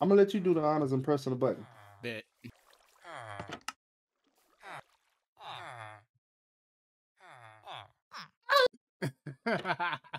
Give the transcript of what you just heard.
I'm gonna let you do the honors and pressing the button. Bet.